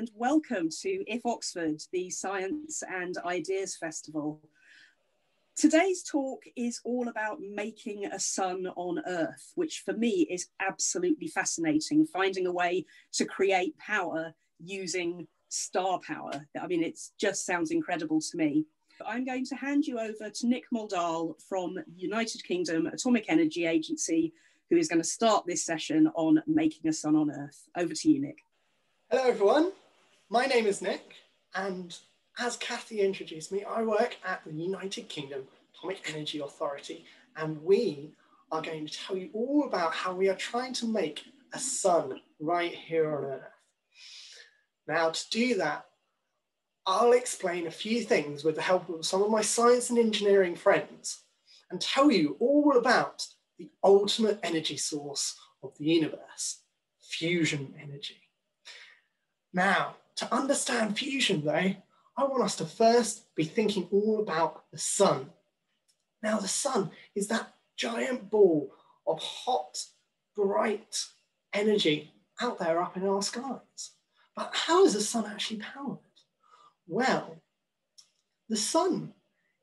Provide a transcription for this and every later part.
and welcome to IF Oxford, the Science and Ideas Festival. Today's talk is all about making a sun on Earth, which for me is absolutely fascinating, finding a way to create power using star power. I mean, it just sounds incredible to me. I'm going to hand you over to Nick Muldahl from the United Kingdom Atomic Energy Agency, who is going to start this session on making a sun on Earth. Over to you, Nick. Hello, everyone. My name is Nick, and as Kathy introduced me, I work at the United Kingdom Atomic Energy Authority, and we are going to tell you all about how we are trying to make a sun right here on Earth. Now, to do that, I'll explain a few things with the help of some of my science and engineering friends and tell you all about the ultimate energy source of the universe, fusion energy. Now, to understand fusion though, I want us to first be thinking all about the sun. Now the sun is that giant ball of hot, bright energy out there up in our skies. But how is the sun actually powered? Well, the sun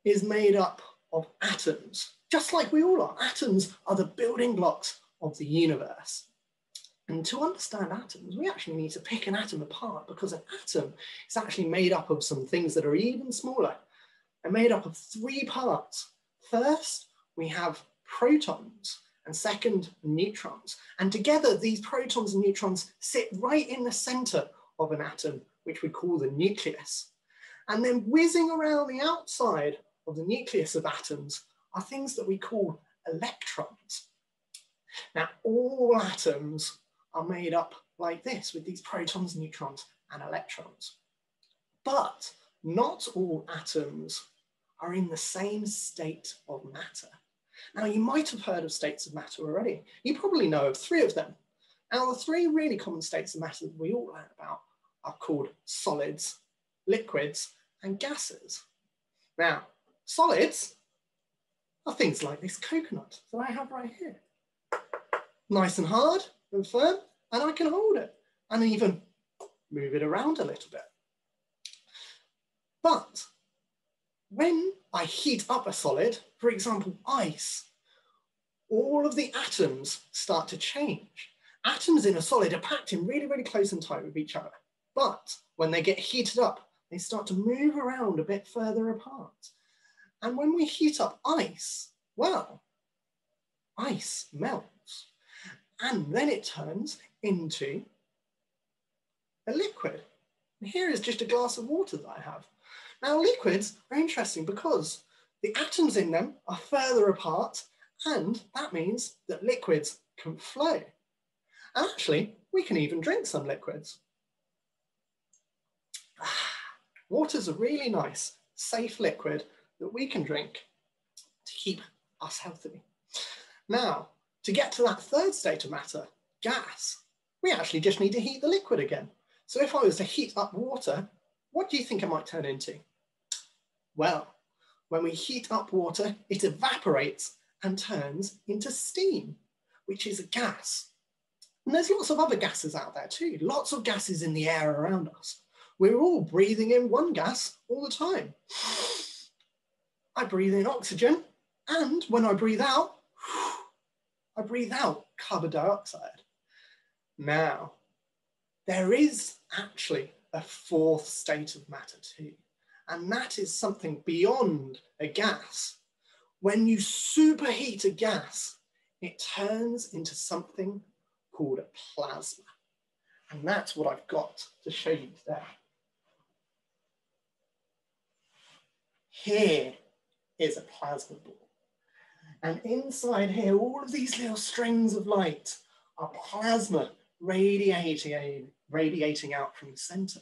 is made up of atoms, just like we all are. Atoms are the building blocks of the universe. And to understand atoms, we actually need to pick an atom apart because an atom is actually made up of some things that are even smaller. They're made up of three parts. First, we have protons, and second, neutrons. And together, these protons and neutrons sit right in the center of an atom, which we call the nucleus. And then whizzing around the outside of the nucleus of atoms are things that we call electrons. Now, all atoms are made up like this with these protons, neutrons, and electrons. But not all atoms are in the same state of matter. Now, you might have heard of states of matter already. You probably know of three of them. Now, the three really common states of matter that we all learn about are called solids, liquids, and gases. Now, solids are things like this coconut that I have right here. Nice and hard and firm, and I can hold it and even move it around a little bit. But when I heat up a solid, for example, ice, all of the atoms start to change. Atoms in a solid are packed in really, really close and tight with each other. But when they get heated up, they start to move around a bit further apart. And when we heat up ice, well, ice melts. And then it turns into a liquid. And here is just a glass of water that I have. Now liquids are interesting because the atoms in them are further apart and that means that liquids can flow. And actually, we can even drink some liquids. Water's a really nice, safe liquid that we can drink to keep us healthy. Now, to get to that third state of matter, gas, we actually just need to heat the liquid again. So if I was to heat up water, what do you think it might turn into? Well, when we heat up water, it evaporates and turns into steam, which is a gas. And there's lots of other gases out there too, lots of gases in the air around us. We're all breathing in one gas all the time. I breathe in oxygen, and when I breathe out, I breathe out carbon dioxide. Now, there is actually a fourth state of matter too, and that is something beyond a gas. When you superheat a gas, it turns into something called a plasma. And that's what I've got to show you today. Here is a plasma ball. And inside here, all of these little strings of light are plasma radiating, radiating out from the center.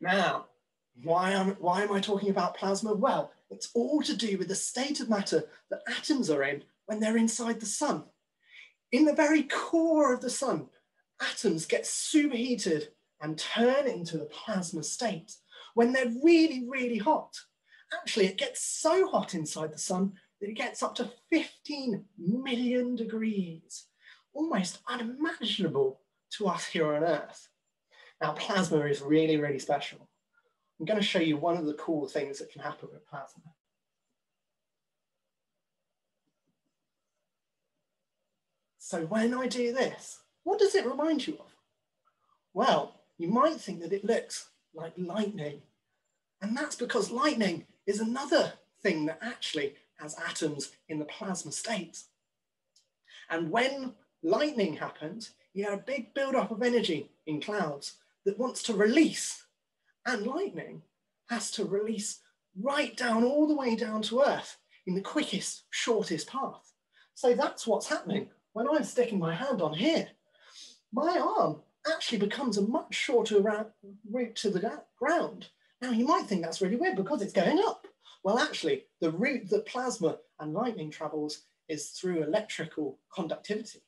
Now, why am, why am I talking about plasma? Well, it's all to do with the state of matter that atoms are in when they're inside the sun. In the very core of the sun, atoms get superheated and turn into the plasma state. When they're really, really hot, actually it gets so hot inside the sun that it gets up to 15 million degrees almost unimaginable to us here on Earth. Now, plasma is really, really special. I'm going to show you one of the cool things that can happen with plasma. So when I do this, what does it remind you of? Well, you might think that it looks like lightning. And that's because lightning is another thing that actually has atoms in the plasma state. And when lightning happens, you have a big buildup of energy in clouds that wants to release. And lightning has to release right down, all the way down to Earth in the quickest, shortest path. So that's what's happening when I'm sticking my hand on here. My arm actually becomes a much shorter route to the ground. Now you might think that's really weird because it's going up. Well, actually, the route that plasma and lightning travels is through electrical conductivity.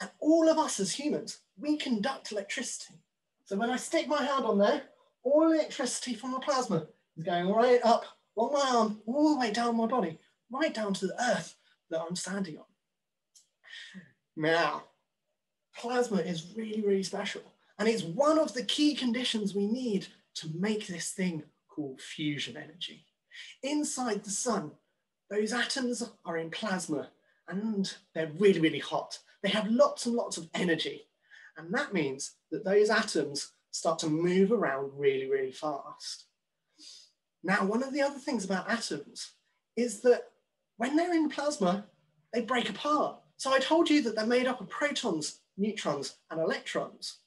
And all of us as humans, we conduct electricity. So when I stick my hand on there, all electricity from the plasma is going right up along my arm, all the way down my body, right down to the earth that I'm standing on. Now, plasma is really, really special. And it's one of the key conditions we need to make this thing called fusion energy. Inside the sun, those atoms are in plasma and they're really, really hot. They have lots and lots of energy. And that means that those atoms start to move around really, really fast. Now, one of the other things about atoms is that when they're in plasma, they break apart. So I told you that they're made up of protons, neutrons, and electrons.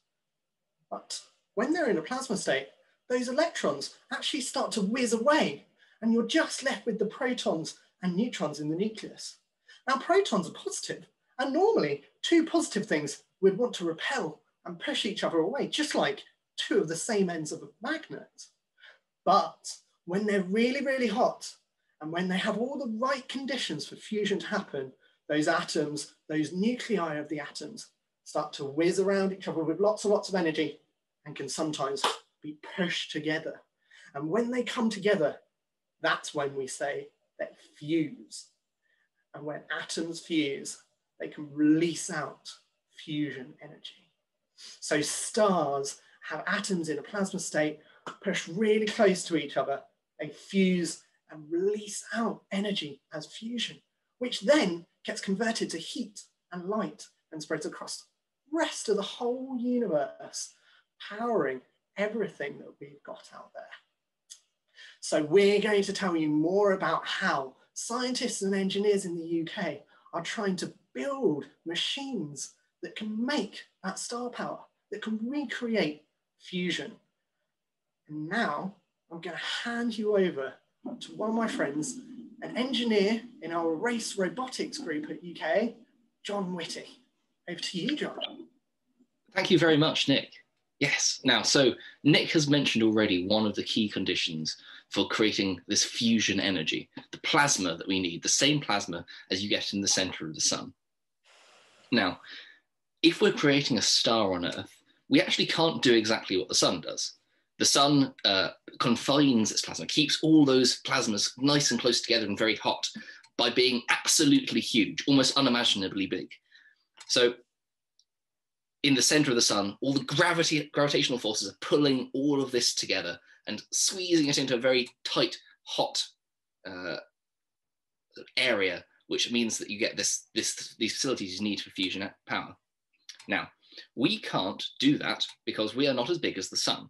But when they're in a plasma state, those electrons actually start to whiz away, and you're just left with the protons and neutrons in the nucleus. Now, protons are positive, and normally two positive things would want to repel and push each other away, just like two of the same ends of a magnet. But when they're really, really hot, and when they have all the right conditions for fusion to happen, those atoms, those nuclei of the atoms, start to whiz around each other with lots and lots of energy and can sometimes be pushed together. And when they come together, that's when we say they fuse. And when atoms fuse, they can release out fusion energy. So stars have atoms in a plasma state push really close to each other, they fuse and release out energy as fusion, which then gets converted to heat and light and spreads across the rest of the whole universe, powering everything that we've got out there. So we're going to tell you more about how scientists and engineers in the UK are trying to build machines that can make that star power, that can recreate fusion. And now I'm going to hand you over to one of my friends, an engineer in our RACE robotics group at UK, John Whitty. Over to you, John. Thank you very much, Nick. Yes. Now, so Nick has mentioned already one of the key conditions for creating this fusion energy, the plasma that we need, the same plasma as you get in the center of the sun. Now, if we're creating a star on Earth, we actually can't do exactly what the sun does. The sun uh, confines its plasma, keeps all those plasmas nice and close together and very hot by being absolutely huge, almost unimaginably big. So in the center of the sun, all the gravity, gravitational forces are pulling all of this together and squeezing it into a very tight, hot uh, area, which means that you get this, this, these facilities you need for fusion power. Now, we can't do that because we are not as big as the sun.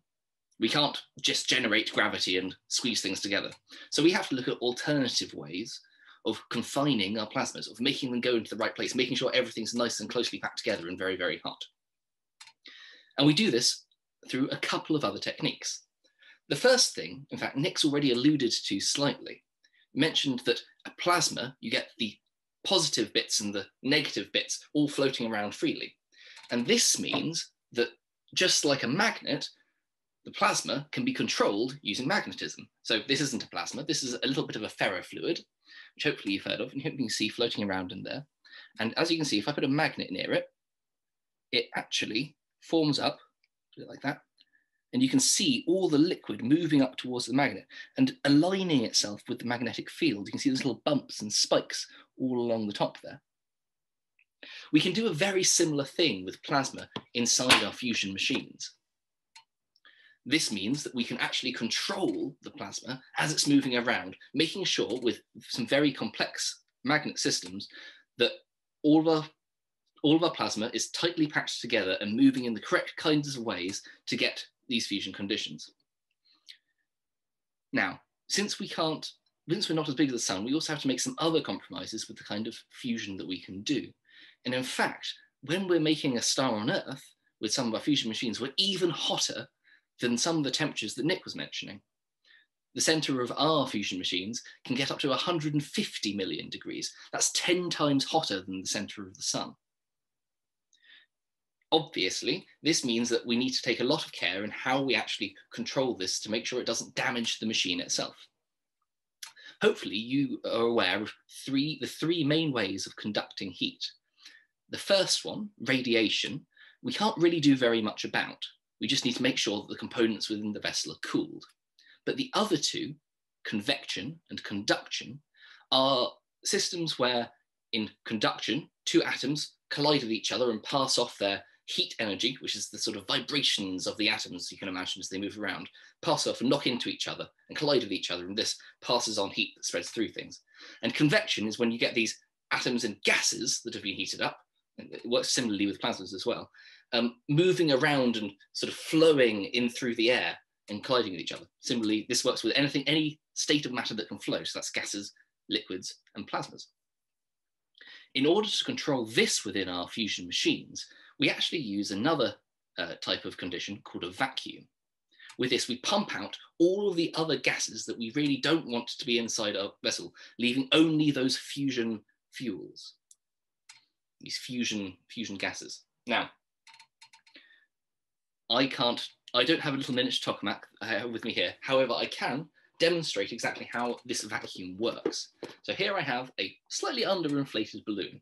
We can't just generate gravity and squeeze things together. So we have to look at alternative ways of confining our plasmas, of making them go into the right place, making sure everything's nice and closely packed together and very, very hot. And we do this through a couple of other techniques. The first thing, in fact, Nick's already alluded to slightly, mentioned that a plasma, you get the positive bits and the negative bits all floating around freely. And this means that just like a magnet, the plasma can be controlled using magnetism. So this isn't a plasma, this is a little bit of a ferrofluid, which hopefully you've heard of and you can see floating around in there. And as you can see, if I put a magnet near it, it actually forms up, like that, and you can see all the liquid moving up towards the magnet and aligning itself with the magnetic field. You can see those little bumps and spikes all along the top there. We can do a very similar thing with plasma inside our fusion machines. This means that we can actually control the plasma as it's moving around, making sure with some very complex magnet systems that all of our all of our plasma is tightly packed together and moving in the correct kinds of ways to get these fusion conditions. Now, since we can't, since we're not as big as the sun, we also have to make some other compromises with the kind of fusion that we can do. And in fact, when we're making a star on Earth with some of our fusion machines, we're even hotter than some of the temperatures that Nick was mentioning. The center of our fusion machines can get up to 150 million degrees. That's 10 times hotter than the center of the sun. Obviously, this means that we need to take a lot of care in how we actually control this to make sure it doesn't damage the machine itself. Hopefully you are aware of three, the three main ways of conducting heat. The first one, radiation, we can't really do very much about. We just need to make sure that the components within the vessel are cooled. But the other two, convection and conduction, are systems where in conduction, two atoms collide with each other and pass off their heat energy, which is the sort of vibrations of the atoms you can imagine as they move around, pass off and knock into each other and collide with each other. And this passes on heat that spreads through things. And convection is when you get these atoms and gases that have been heated up. And it works similarly with plasmas as well, um, moving around and sort of flowing in through the air and colliding with each other. Similarly, this works with anything, any state of matter that can flow. So that's gases, liquids, and plasmas. In order to control this within our fusion machines, we actually use another uh, type of condition called a vacuum. With this, we pump out all of the other gases that we really don't want to be inside our vessel, leaving only those fusion fuels, these fusion, fusion gases. Now, I can't, I don't have a little miniature tokamak uh, with me here. However, I can demonstrate exactly how this vacuum works. So here I have a slightly underinflated balloon.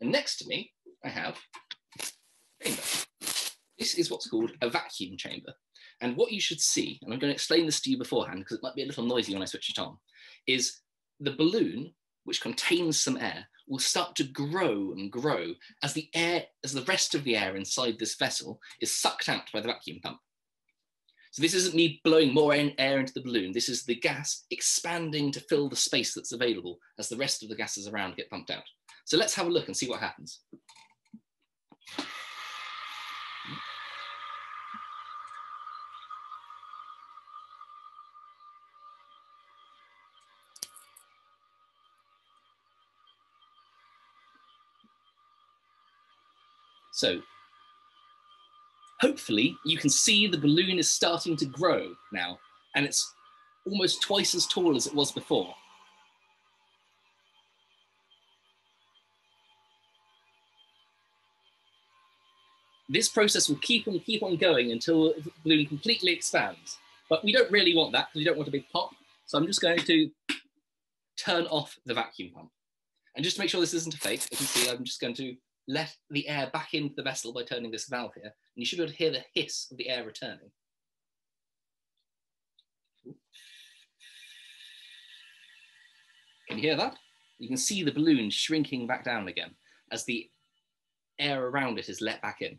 And next to me, I have chamber. This is what's called a vacuum chamber. And what you should see, and I'm going to explain this to you beforehand because it might be a little noisy when I switch it on, is the balloon, which contains some air, will start to grow and grow as the air, as the rest of the air inside this vessel is sucked out by the vacuum pump. So this isn't me blowing more air into the balloon. This is the gas expanding to fill the space that's available as the rest of the gases around get pumped out. So let's have a look and see what happens. So hopefully you can see the balloon is starting to grow now and it's almost twice as tall as it was before. This process will keep on keep on going until the balloon completely expands. But we don't really want that because we don't want a big pop. So I'm just going to turn off the vacuum pump. And just to make sure this isn't a fake, you can see I'm just going to let the air back into the vessel by turning this valve here, and you should be able to hear the hiss of the air returning. Can you hear that? You can see the balloon shrinking back down again as the air around it is let back in.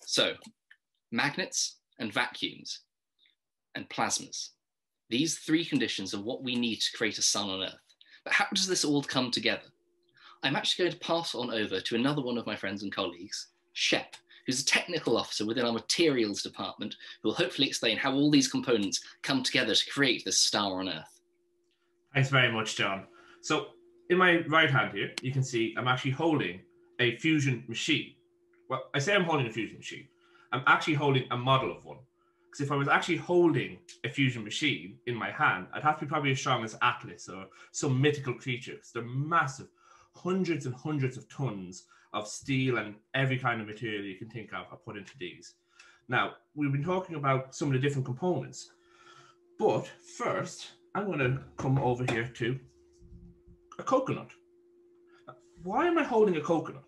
So, magnets and vacuums and plasmas. These three conditions are what we need to create a sun on Earth. But how does this all come together? I'm actually going to pass on over to another one of my friends and colleagues, Shep, who's a technical officer within our materials department, who will hopefully explain how all these components come together to create this star on Earth. Thanks very much, John. So in my right hand here, you can see I'm actually holding a fusion machine. Well, I say I'm holding a fusion machine. I'm actually holding a model of one. Because if I was actually holding a fusion machine in my hand, I'd have to be probably as strong as Atlas or some mythical creature. Because they're massive hundreds and hundreds of tons of steel and every kind of material you can think of are put into these. Now, we've been talking about some of the different components, but first, I'm going to come over here to a coconut. Why am I holding a coconut?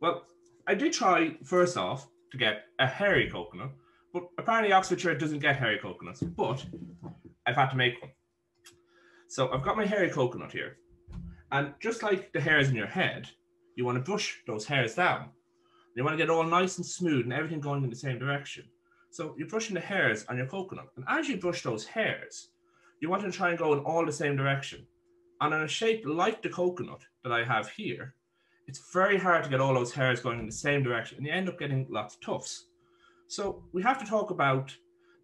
Well, I did try first off to get a hairy coconut, but apparently Oxfordshire doesn't get hairy coconuts, but I've had to make one. So I've got my hairy coconut here. And just like the hairs in your head, you want to brush those hairs down. You want to get all nice and smooth and everything going in the same direction. So you're brushing the hairs on your coconut. And as you brush those hairs, you want to try and go in all the same direction. And on a shape like the coconut that I have here, it's very hard to get all those hairs going in the same direction and you end up getting lots of tufts. So we have to talk about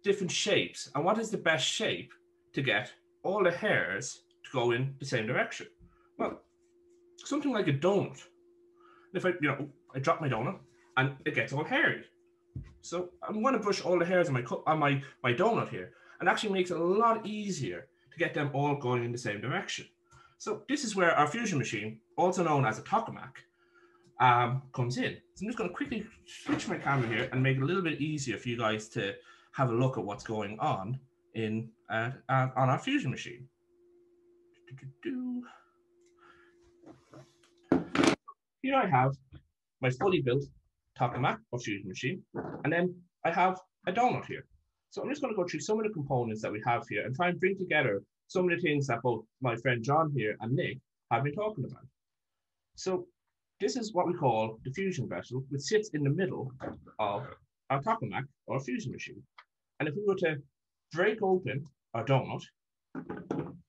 different shapes and what is the best shape to get all the hairs to go in the same direction. Well, something like a donut. If I, you know, I drop my donut and it gets all hairy. So I'm going to brush all the hairs on my on my my donut here, and actually makes it a lot easier to get them all going in the same direction. So this is where our fusion machine, also known as a tokamak, um, comes in. So I'm just going to quickly switch my camera here and make it a little bit easier for you guys to have a look at what's going on in uh, uh, on our fusion machine. Here I have my fully built tokamak or fusion machine, and then I have a donut here. So I'm just going to go through some of the components that we have here and try and bring together some of the things that both my friend John here and Nick have been talking about. So this is what we call the fusion vessel, which sits in the middle of our tokamak or fusion machine. And if we were to break open our donut,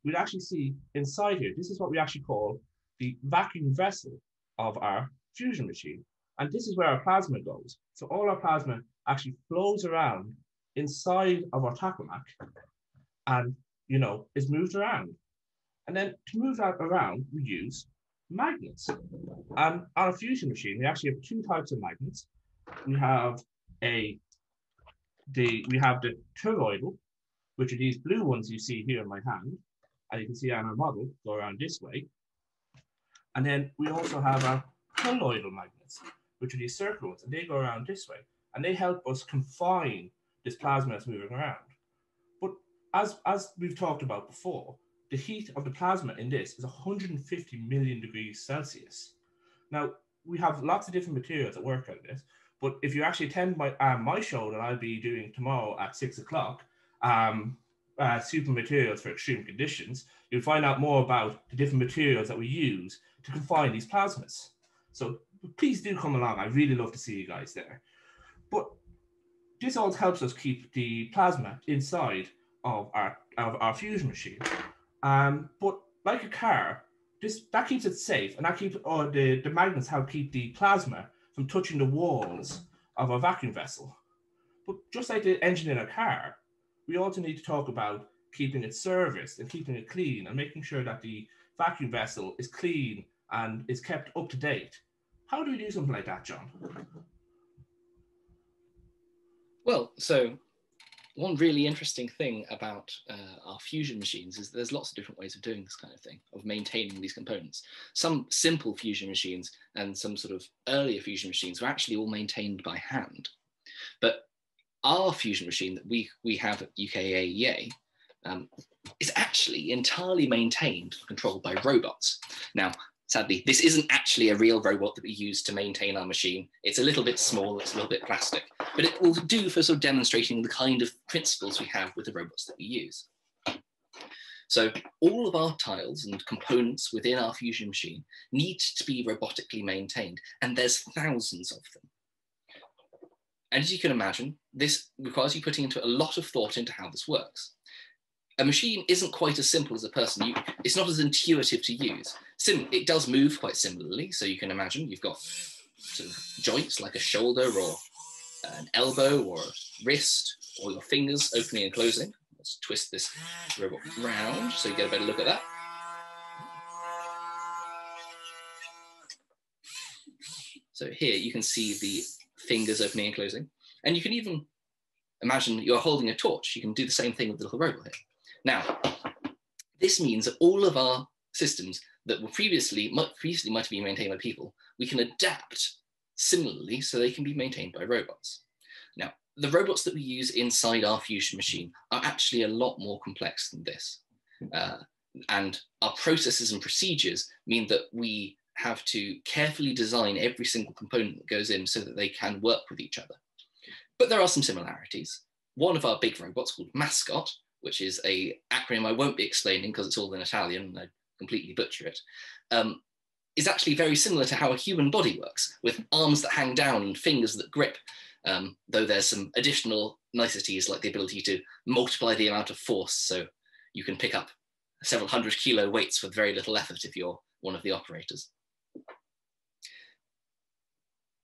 we'd actually see inside here, this is what we actually call the vacuum vessel of our fusion machine. And this is where our plasma goes. So all our plasma actually flows around inside of our tokamak and, you know, is moved around. And then to move that around, we use magnets. And on a fusion machine, we actually have two types of magnets. We have a the we have the toroidal, which are these blue ones you see here in my hand, and you can see on our model go around this way. And then we also have our poloidal magnets, which are these circular ones, and they go around this way, and they help us confine this plasma that's moving around. But as, as we've talked about before, the heat of the plasma in this is 150 million degrees Celsius. Now, we have lots of different materials that work on this, but if you actually attend my um, my show that I'll be doing tomorrow at six o'clock, um, uh, super materials for extreme conditions, you'll find out more about the different materials that we use to confine these plasmas. So please do come along. I really love to see you guys there. But this all helps us keep the plasma inside of our of our fusion machine. Um, but like a car, this that keeps it safe, and that keeps or the the magnets help keep the plasma from touching the walls of a vacuum vessel. But just like the engine in a car, we also need to talk about keeping it serviced and keeping it clean and making sure that the vacuum vessel is clean and is kept up to date. How do we do something like that, John? Well, so one really interesting thing about uh, our fusion machines is there's lots of different ways of doing this kind of thing, of maintaining these components. Some simple fusion machines and some sort of earlier fusion machines were actually all maintained by hand. But our fusion machine that we, we have at UKAEA um, is actually entirely maintained, controlled by robots. Now, sadly, this isn't actually a real robot that we use to maintain our machine. It's a little bit small, it's a little bit plastic, but it will do for sort of demonstrating the kind of principles we have with the robots that we use. So all of our tiles and components within our fusion machine need to be robotically maintained, and there's thousands of them. And as you can imagine, this requires you putting into a lot of thought into how this works a machine isn't quite as simple as a person. You, it's not as intuitive to use. Sim, it does move quite similarly. So you can imagine you've got sort of joints like a shoulder or an elbow or a wrist or your fingers opening and closing. Let's twist this robot round so you get a better look at that. So here you can see the fingers opening and closing. And you can even imagine you're holding a torch. You can do the same thing with the little robot here. Now, this means that all of our systems that were previously previously might have been maintained by people, we can adapt similarly so they can be maintained by robots. Now, the robots that we use inside our fusion machine are actually a lot more complex than this. Uh, and our processes and procedures mean that we have to carefully design every single component that goes in so that they can work with each other. But there are some similarities. One of our big robots called Mascot which is a acronym I won't be explaining because it's all in Italian and I completely butcher it. Um, is actually very similar to how a human body works, with arms that hang down and fingers that grip, um, though there's some additional niceties like the ability to multiply the amount of force so you can pick up several hundred kilo weights with very little effort if you're one of the operators.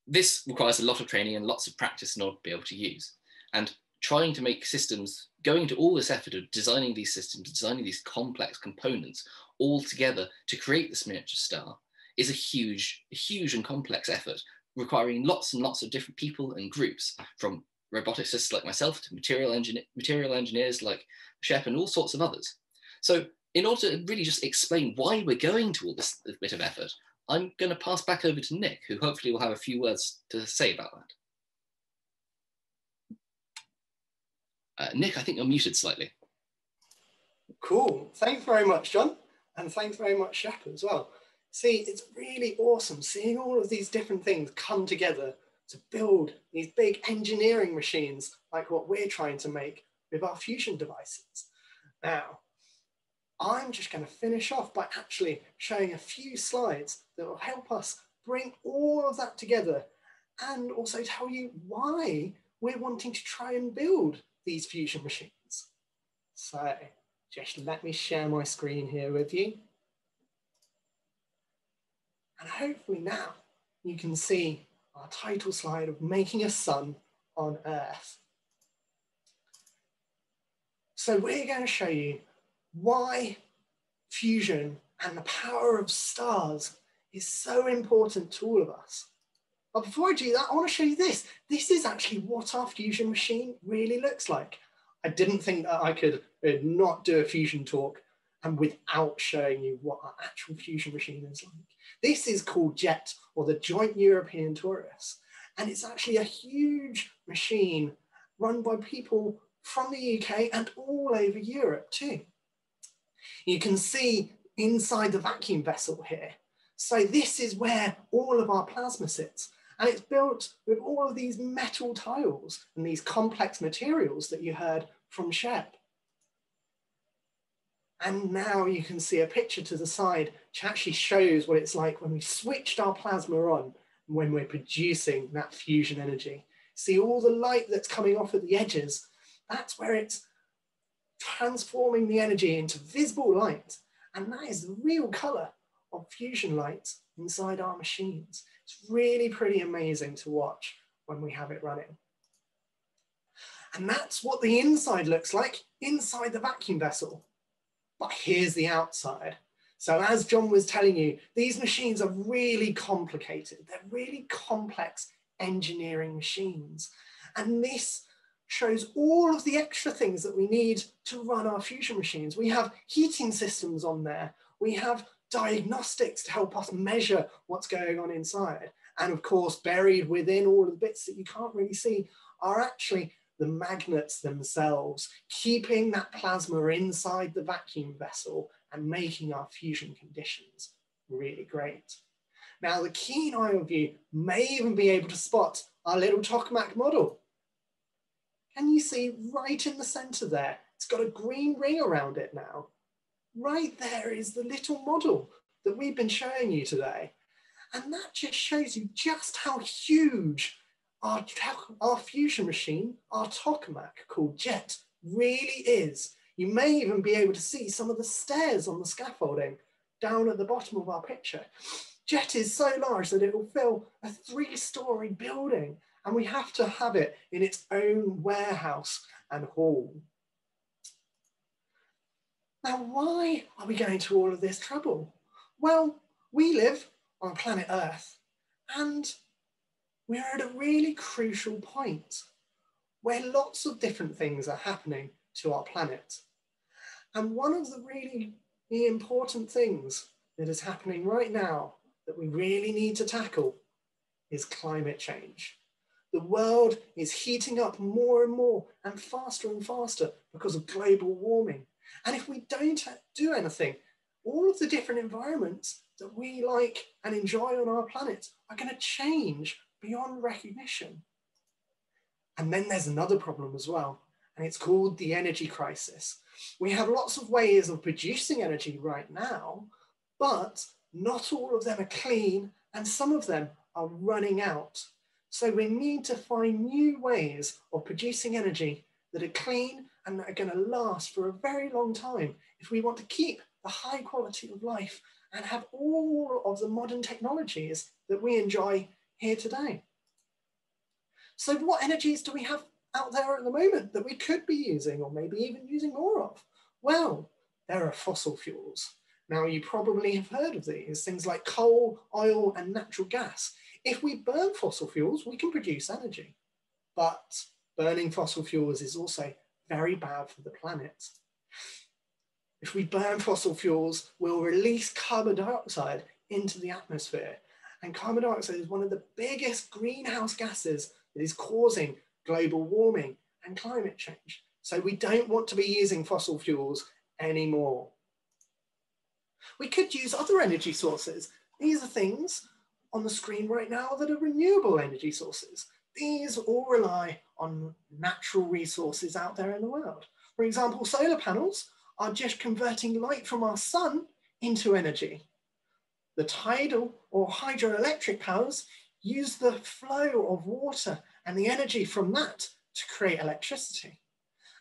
This requires a lot of training and lots of practice in order to be able to use. And trying to make systems, going to all this effort of designing these systems, designing these complex components all together to create this miniature star is a huge, huge and complex effort requiring lots and lots of different people and groups from roboticists like myself to material, material engineers like Shep and all sorts of others. So in order to really just explain why we're going to all this bit of effort, I'm going to pass back over to Nick, who hopefully will have a few words to say about that. Uh, Nick, I think you're muted slightly. Cool. Thanks very much, John. And thanks very much, Shep, as well. See, it's really awesome seeing all of these different things come together to build these big engineering machines like what we're trying to make with our fusion devices. Now, I'm just going to finish off by actually showing a few slides that will help us bring all of that together and also tell you why we're wanting to try and build these fusion machines. So just let me share my screen here with you. And hopefully now you can see our title slide of making a sun on Earth. So we're going to show you why fusion and the power of stars is so important to all of us. But before I do that, I want to show you this. This is actually what our fusion machine really looks like. I didn't think that I could uh, not do a fusion talk and without showing you what our actual fusion machine is like. This is called JET, or the Joint European Torus. And it's actually a huge machine run by people from the UK and all over Europe too. You can see inside the vacuum vessel here. So this is where all of our plasma sits. And it's built with all of these metal tiles and these complex materials that you heard from Shep. And now you can see a picture to the side which actually shows what it's like when we switched our plasma on when we're producing that fusion energy. See all the light that's coming off at the edges, that's where it's transforming the energy into visible light. And that is the real color of fusion light inside our machines. It's really pretty amazing to watch when we have it running. And that's what the inside looks like inside the vacuum vessel. But here's the outside. So as John was telling you, these machines are really complicated. They're really complex engineering machines. And this shows all of the extra things that we need to run our fusion machines. We have heating systems on there. We have diagnostics to help us measure what's going on inside. And of course, buried within all of the bits that you can't really see are actually the magnets themselves, keeping that plasma inside the vacuum vessel and making our fusion conditions really great. Now, the keen eye of you may even be able to spot our little tokamak model. Can you see right in the center there? It's got a green ring around it now. Right there is the little model that we've been showing you today. And that just shows you just how huge our, our fusion machine, our tokamak called JET, really is. You may even be able to see some of the stairs on the scaffolding down at the bottom of our picture. JET is so large that it will fill a three-story building and we have to have it in its own warehouse and hall. Now, why are we going to all of this trouble? Well, we live on planet Earth and we're at a really crucial point where lots of different things are happening to our planet. And one of the really important things that is happening right now that we really need to tackle is climate change. The world is heating up more and more and faster and faster because of global warming. And if we don't do anything, all of the different environments that we like and enjoy on our planet are going to change beyond recognition. And then there's another problem as well, and it's called the energy crisis. We have lots of ways of producing energy right now, but not all of them are clean and some of them are running out. So we need to find new ways of producing energy that are clean and that are going to last for a very long time if we want to keep the high quality of life and have all of the modern technologies that we enjoy here today. So what energies do we have out there at the moment that we could be using or maybe even using more of? Well, there are fossil fuels. Now, you probably have heard of these, things like coal, oil, and natural gas. If we burn fossil fuels, we can produce energy. But burning fossil fuels is also very bad for the planet. If we burn fossil fuels, we'll release carbon dioxide into the atmosphere. And carbon dioxide is one of the biggest greenhouse gases that is causing global warming and climate change. So we don't want to be using fossil fuels anymore. We could use other energy sources. These are things on the screen right now that are renewable energy sources. These all rely on natural resources out there in the world. For example, solar panels are just converting light from our sun into energy. The tidal or hydroelectric powers use the flow of water and the energy from that to create electricity.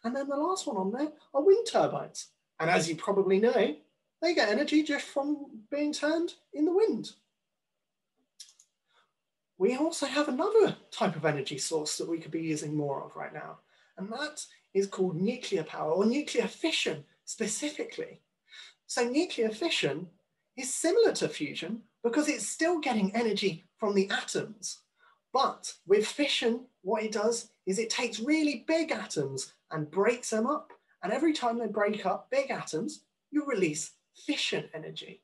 And then the last one on there are wind turbines. And as you probably know, they get energy just from being turned in the wind. We also have another type of energy source that we could be using more of right now, and that is called nuclear power or nuclear fission specifically. So nuclear fission is similar to fusion because it's still getting energy from the atoms. But with fission, what it does is it takes really big atoms and breaks them up. And every time they break up big atoms, you release fission energy.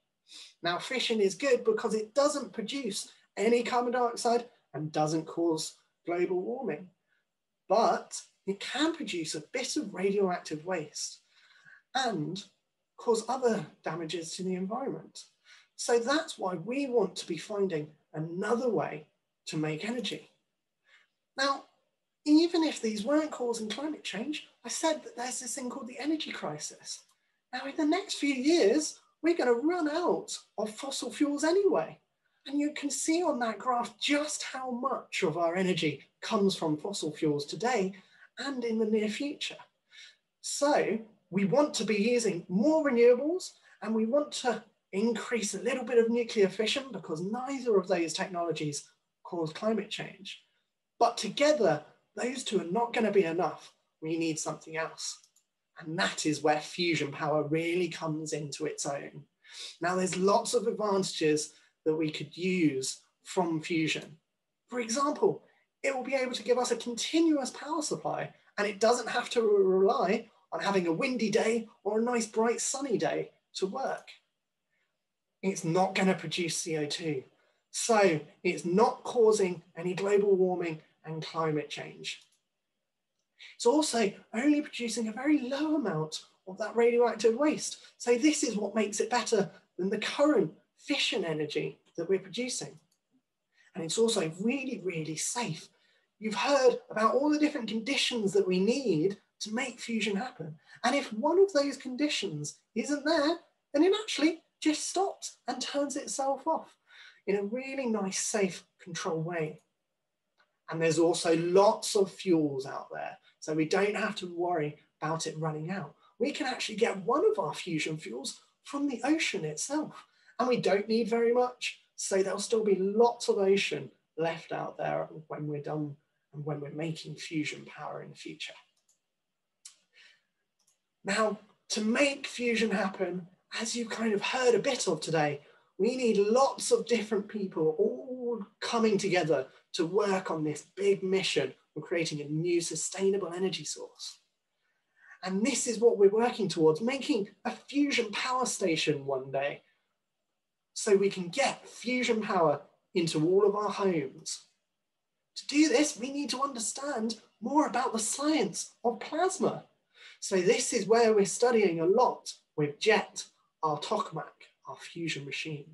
Now, fission is good because it doesn't produce any carbon dioxide and doesn't cause global warming, but it can produce a bit of radioactive waste and cause other damages to the environment. So that's why we want to be finding another way to make energy. Now, even if these weren't causing climate change, I said that there's this thing called the energy crisis. Now, in the next few years, we're going to run out of fossil fuels anyway. And you can see on that graph just how much of our energy comes from fossil fuels today and in the near future. So we want to be using more renewables and we want to increase a little bit of nuclear fission because neither of those technologies cause climate change. But together, those two are not going to be enough. We need something else. And that is where fusion power really comes into its own. Now, there's lots of advantages that we could use from fusion. For example, it will be able to give us a continuous power supply and it doesn't have to rely on having a windy day or a nice bright sunny day to work. It's not going to produce CO2. So it's not causing any global warming and climate change. It's also only producing a very low amount of that radioactive waste. So this is what makes it better than the current fission energy that we're producing. And it's also really, really safe. You've heard about all the different conditions that we need to make fusion happen. And if one of those conditions isn't there, then it actually just stops and turns itself off in a really nice, safe, controlled way. And there's also lots of fuels out there. So we don't have to worry about it running out. We can actually get one of our fusion fuels from the ocean itself. And we don't need very much. So there'll still be lots of ocean left out there when we're done and when we're making fusion power in the future. Now, to make fusion happen, as you've kind of heard a bit of today, we need lots of different people all coming together to work on this big mission of creating a new sustainable energy source. And this is what we're working towards, making a fusion power station one day so we can get fusion power into all of our homes. To do this, we need to understand more about the science of plasma. So this is where we're studying a lot with JET, our tokamak, our fusion machine.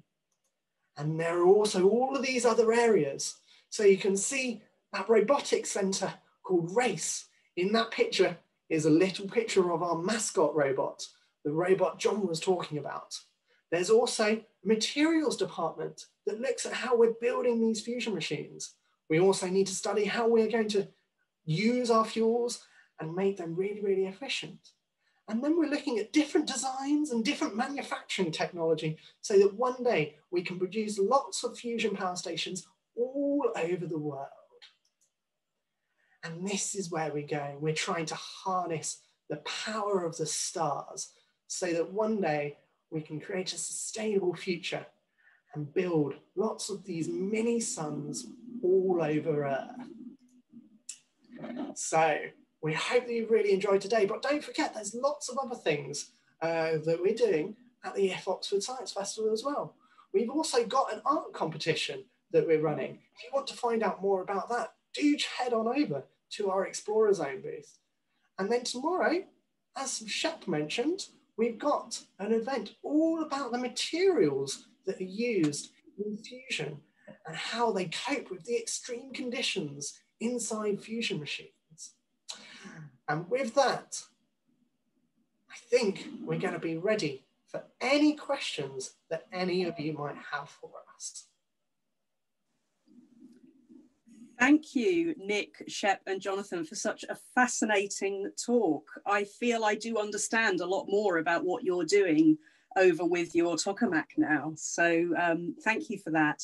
And there are also all of these other areas. So you can see that robotics center called RACE. In that picture is a little picture of our mascot robot, the robot John was talking about. There's also materials department that looks at how we're building these fusion machines. We also need to study how we're going to use our fuels and make them really, really efficient. And then we're looking at different designs and different manufacturing technology so that one day we can produce lots of fusion power stations all over the world. And this is where we're going. We're trying to harness the power of the stars so that one day we can create a sustainable future and build lots of these mini suns all over Earth. So we hope that you really enjoyed today, but don't forget there's lots of other things uh, that we're doing at the IF Oxford Science Festival as well. We've also got an art competition that we're running. If you want to find out more about that, do head on over to our Explorer Zone booth. And then tomorrow, as Shep mentioned, we've got an event all about the materials that are used in fusion and how they cope with the extreme conditions inside fusion machines. And with that, I think we're going to be ready for any questions that any of you might have for us. Thank you, Nick, Shep, and Jonathan, for such a fascinating talk. I feel I do understand a lot more about what you're doing over with your tokamak now. So um, thank you for that.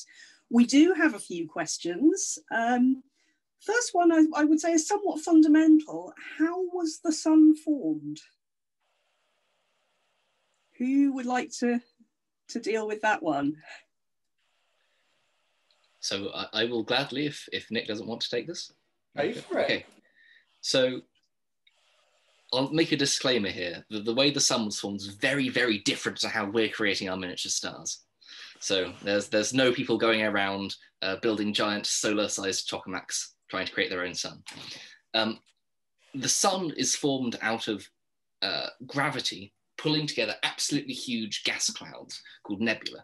We do have a few questions. Um, first one, I, I would say, is somewhat fundamental. How was the sun formed? Who would like to, to deal with that one? So I, I, will gladly, if, if Nick doesn't want to take this. Go for it. Okay. So I'll make a disclaimer here. The, the way the sun was formed is very, very different to how we're creating our miniature stars. So there's there's no people going around uh, building giant solar-sized tokamaks trying to create their own sun. Um, the sun is formed out of uh, gravity pulling together absolutely huge gas clouds called nebula.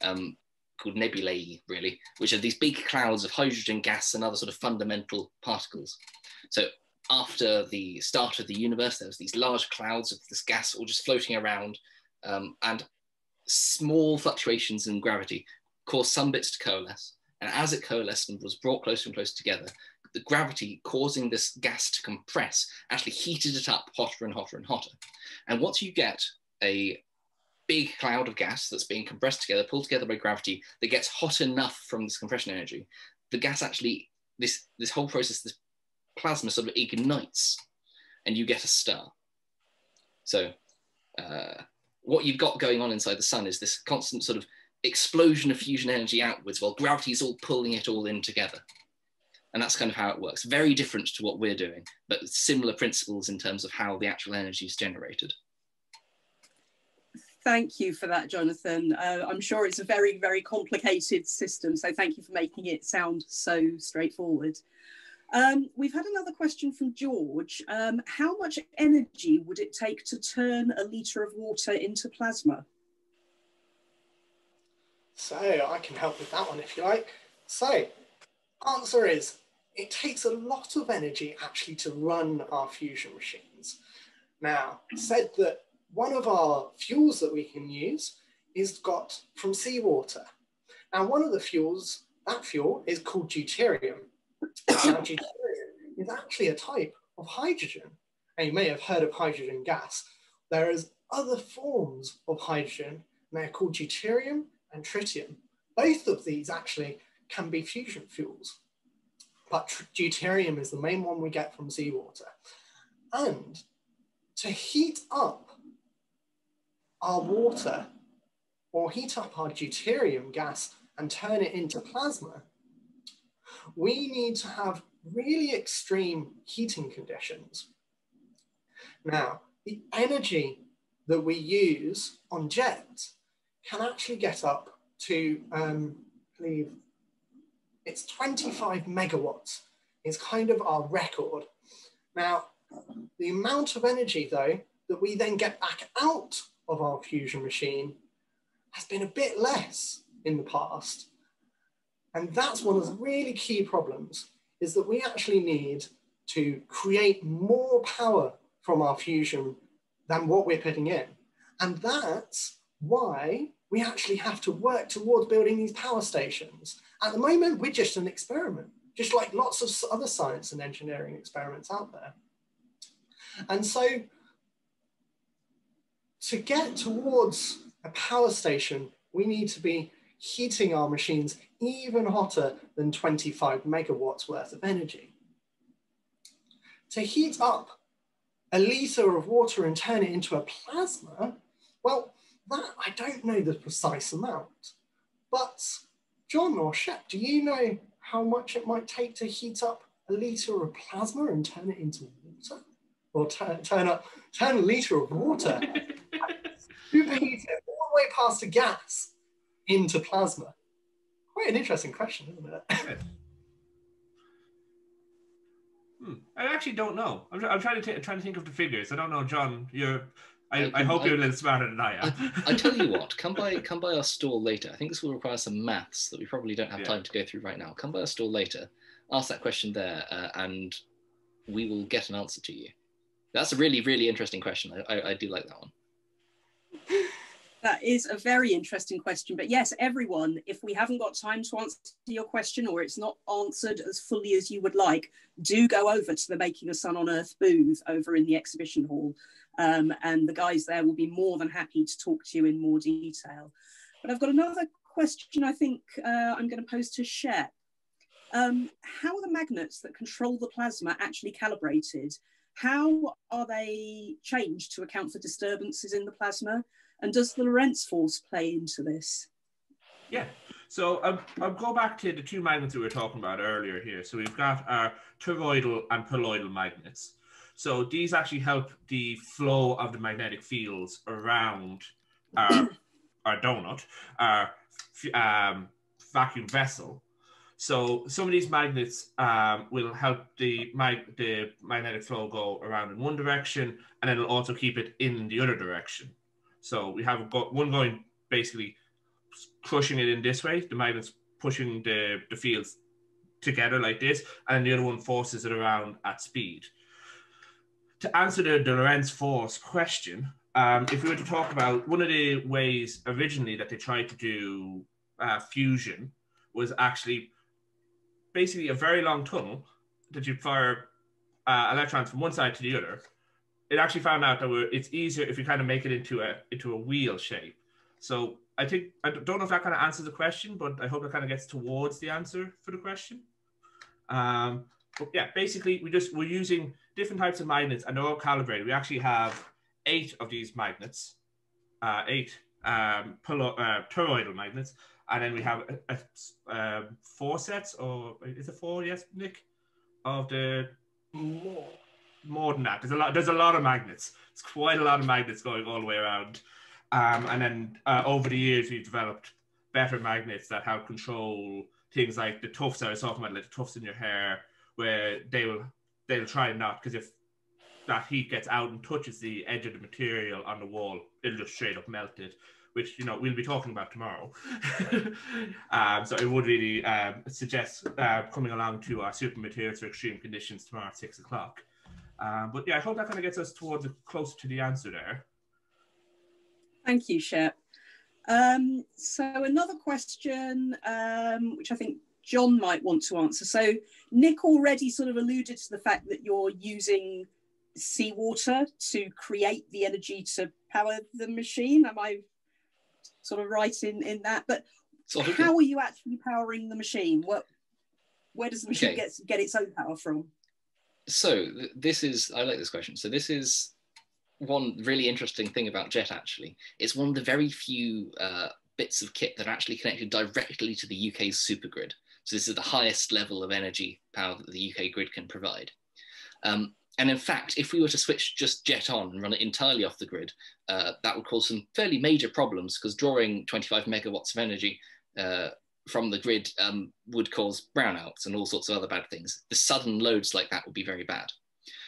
Um, called nebulae, really, which are these big clouds of hydrogen gas and other sort of fundamental particles. So after the start of the universe, there was these large clouds of this gas all just floating around, um, and small fluctuations in gravity caused some bits to coalesce. And as it coalesced and was brought closer and closer together, the gravity causing this gas to compress actually heated it up hotter and hotter and hotter. And once you get a big cloud of gas that's being compressed together, pulled together by gravity, that gets hot enough from this compression energy, the gas actually, this, this whole process, this plasma sort of ignites and you get a star. So uh, what you've got going on inside the sun is this constant sort of explosion of fusion energy outwards while gravity is all pulling it all in together. And that's kind of how it works. Very different to what we're doing, but similar principles in terms of how the actual energy is generated. Thank you for that, Jonathan. Uh, I'm sure it's a very, very complicated system, so thank you for making it sound so straightforward. Um, we've had another question from George. Um, how much energy would it take to turn a litre of water into plasma? So I can help with that one if you like. So answer is it takes a lot of energy actually to run our fusion machines. Now, said that one of our fuels that we can use is got from seawater. And one of the fuels, that fuel is called deuterium. now, deuterium is actually a type of hydrogen. And you may have heard of hydrogen gas. There is other forms of hydrogen, and they're called deuterium and tritium. Both of these actually can be fusion fuels, but deuterium is the main one we get from seawater. And to heat up our water or heat up our deuterium gas and turn it into plasma, we need to have really extreme heating conditions. Now, the energy that we use on jets can actually get up to, um, I believe, it's 25 megawatts is kind of our record. Now, the amount of energy though, that we then get back out of our fusion machine has been a bit less in the past. And that's one of the really key problems is that we actually need to create more power from our fusion than what we're putting in. And that's why we actually have to work towards building these power stations. At the moment, we're just an experiment, just like lots of other science and engineering experiments out there. And so to get towards a power station, we need to be heating our machines even hotter than 25 megawatts worth of energy. To heat up a litre of water and turn it into a plasma, well, that I don't know the precise amount. But John or Shep, do you know how much it might take to heat up a litre of plasma and turn it into water? Or turn, turn, up, turn a litre of water, superheat it all the way past a gas into plasma? Quite an interesting question, isn't it? Hmm. I actually don't know. I'm, I'm trying to t- trying to think of the figures. I don't know, John. You're. I, I hope I, you're a little smarter than I am. I, I, tell you what, come by come by our store later. I think this will require some maths that we probably don't have yeah. time to go through right now. Come by our store later, ask that question there, uh, and we will get an answer to you. That's a really really interesting question. I, I, I do like that one. That is a very interesting question. But yes, everyone, if we haven't got time to answer your question or it's not answered as fully as you would like, do go over to the Making a Sun on Earth booth over in the exhibition hall. Um, and the guys there will be more than happy to talk to you in more detail. But I've got another question I think uh, I'm going to pose to Shep. Um, how are the magnets that control the plasma actually calibrated? How are they changed to account for disturbances in the plasma? And does the Lorentz force play into this? Yeah. So um, I'll go back to the two magnets we were talking about earlier here. So we've got our toroidal and poloidal magnets. So these actually help the flow of the magnetic fields around our, our donut, our um, vacuum vessel. So some of these magnets um, will help the, mag- the magnetic flow go around in one direction, and it'll also keep it in the other direction. So we have got one going basically crushing it in this way, the magnets pushing the, the fields together like this, and the other one forces it around at speed. To answer the, the Lorentz force question, um, if we were to talk about one of the ways originally that they tried to do uh, fusion was actually basically a very long tunnel that you fire uh, electrons from one side to the other it actually found out that it's easier if you kind of make it into a into a wheel shape. So I think I don't know if that kind of answers the question, but I hope it kind of gets towards the answer for the question. Um, but yeah, basically we just we're using different types of magnets and they're all calibrated. We actually have eight of these magnets, uh, eight um, polo, uh, toroidal magnets, and then we have a, a, um, four sets, or is it four? Yes, Nick, of the more more than that. There's a lot. There's a lot of magnets. It's quite a lot of magnets going all the way around. Um, and then uh, over the years, we've developed better magnets that help control things like the tufts I was talking about, like the tufts in your hair, where they will they'll try not because if that heat gets out and touches the edge of the material on the wall, it'll just straight up melt it. Which you know we'll be talking about tomorrow. um, so it would really um, suggest uh, coming along to our super materials for extreme conditions tomorrow at six o'clock. Um, but yeah, I hope that kind of gets us towards close to the answer there. Thank you, Shep. Um, so another question, um, which I think John might want to answer. So Nick already sort of alluded to the fact that you're using seawater to create the energy to power the machine. Am I sort of right in, in that? But sort how are you actually powering the machine? What, where does the machine okay. get, get its own power from? So this is i like this question. So this is one really interesting thing about JET actually. It's one of the very few uh, bits of kit that are actually connected directly to the UK's supergrid. So this is the highest level of energy power that the uk grid can provide. Um, and in fact, if we were to switch just JET on and run it entirely off the grid, uh, that would cause some fairly major problems because drawing 25 megawatts of energy uh, from the grid um, would cause brownouts and all sorts of other bad things. The sudden loads like that would be very bad.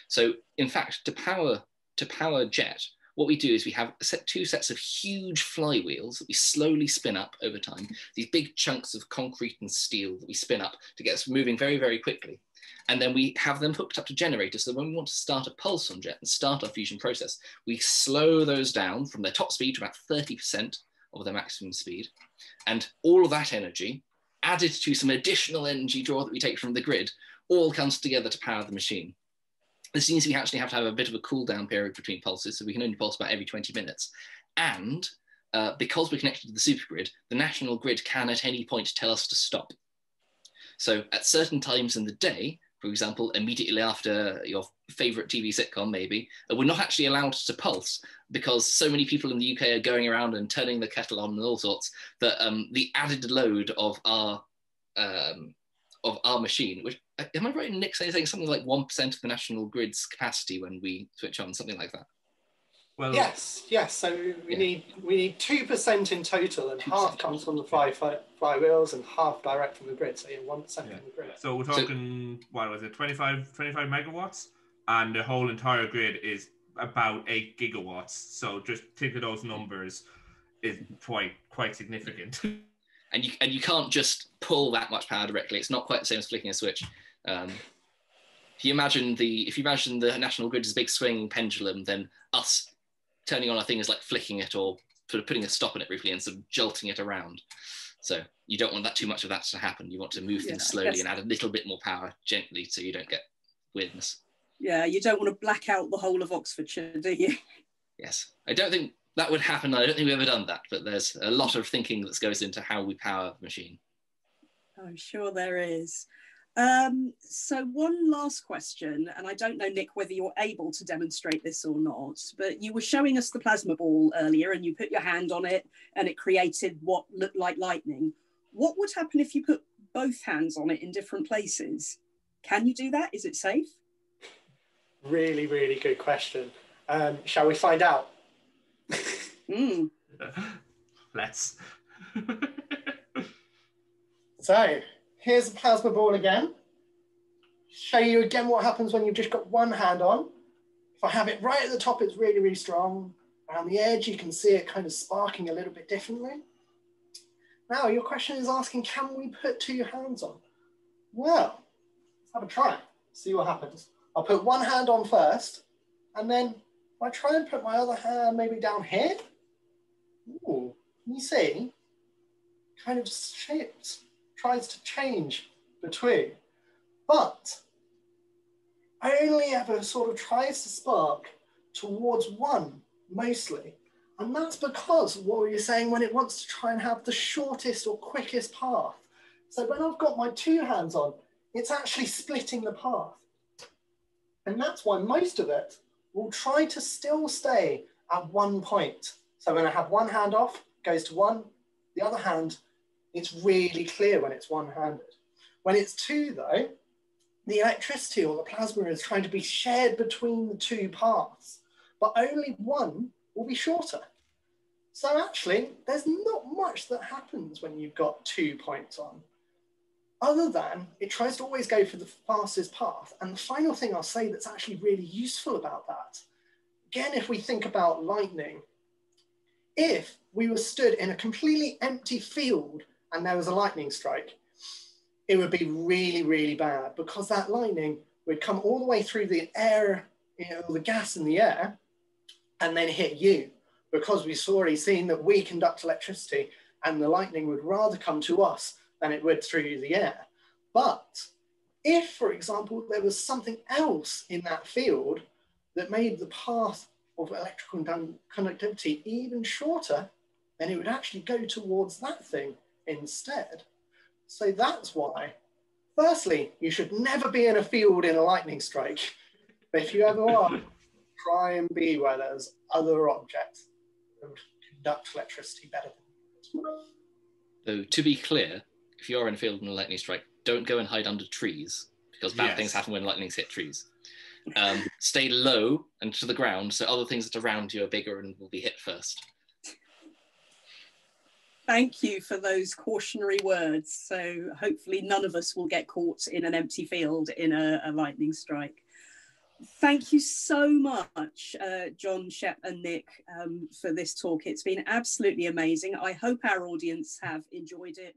So in fact, to power, to power JET, what we do is we have set two sets of huge flywheels that we slowly spin up over time, these big chunks of concrete and steel that we spin up to get us moving very, very quickly. And then we have them hooked up to generators. So when we want to start a pulse on JET and start our fusion process, we slow those down from their top speed to about 30% of their maximum speed. And all of that energy, added to some additional energy draw that we take from the grid, all comes together to power the machine. This means we actually have to have a bit of a cool down period between pulses, so we can only pulse about every 20 minutes. And uh, because we're connected to the supergrid, the national grid can at any point tell us to stop. So at certain times in the day, for example, immediately after your favorite TV sitcom, maybe, we're not actually allowed to pulse because so many people in the UK are going around and turning the kettle on and all sorts that um, the added load of our um, of our machine, which am I right in Nick saying something like one percent of the national grid's capacity when we switch on, something like that? Well, yes, yes. So we yeah. need we need two percent in total, and 2%. half comes from the fly, fly, flywheels and half direct from the grid. So yeah, one percent yeah. from the grid. So we're talking so, what was it, 25, 25 megawatts, and the whole entire grid is about eight gigawatts. So just think of those numbers is quite quite significant. and you and you can't just pull that much power directly. It's not quite the same as flicking a switch. Um, if you imagine the if you imagine the national grid as a big swinging pendulum, then us turning on a thing is like flicking it or sort of putting a stop on it briefly and sort of jolting it around. So you don't want that too much of that to happen. You want to move things yeah, slowly and add a little bit more power gently so you don't get weirdness. Yeah, you don't want to black out the whole of Oxfordshire, do you? Yes. I don't think that would happen. I don't think we've ever done that, but there's a lot of thinking that goes into how we power the machine. I'm sure there is. Um, so one last question, and I don't know, Nick, whether you're able to demonstrate this or not, but you were showing us the plasma ball earlier and you put your hand on it and it created what looked like lightning. What would happen if you put both hands on it in different places? Can you do that? Is it safe? Really, really good question. Um, shall we find out? mm. Let's. so, Here's the plasma ball again. Show you again what happens when you've just got one hand on. If I have it right at the top, it's really, really strong. Around the edge, you can see it kind of sparking a little bit differently. Now, your question is asking, can we put two hands on? Well, let's have a try, see what happens. I'll put one hand on first, and then I try and put my other hand maybe down here. Ooh, can you see? Kind of shaped tries to change between. But only ever sort of tries to spark towards one mostly. And that's because what you're saying when it wants to try and have the shortest or quickest path. So when I've got my two hands on, it's actually splitting the path. And that's why most of it will try to still stay at one point. So when I have one hand off, goes to one, the other hand it's really clear when it's one-handed. When it's two though, the electricity or the plasma is trying to be shared between the two paths, but only one will be shorter. So actually, there's not much that happens when you've got two points on, other than it tries to always go for the fastest path. And the final thing I'll say that's actually really useful about that, again, if we think about lightning, if we were stood in a completely empty field and there was a lightning strike, it would be really, really bad. Because that lightning would come all the way through the air, you know, the gas in the air, and then hit you. Because we've already seen that we conduct electricity and the lightning would rather come to us than it would through the air. But if, for example, there was something else in that field that made the path of electrical conductivity even shorter, then it would actually go towards that thing instead. So that's why, firstly, you should never be in a field in a lightning strike. But if you ever are, try and be where there's other objects that conduct electricity better. So to be clear, if you are in a field in a lightning strike, don't go and hide under trees because bad yes. things happen when lightnings hit trees. Um, stay low and to the ground so other things that are around you are bigger and will be hit first thank you for those cautionary words. So hopefully none of us will get caught in an empty field in a, a lightning strike. Thank you so much, uh, John, Shep and Nick, um, for this talk. It's been absolutely amazing. I hope our audience have enjoyed it.